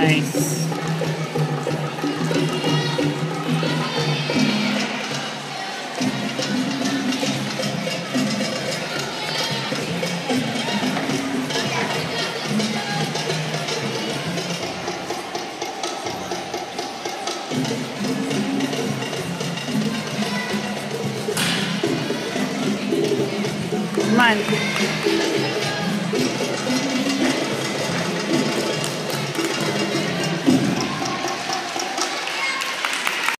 Nice. Come on.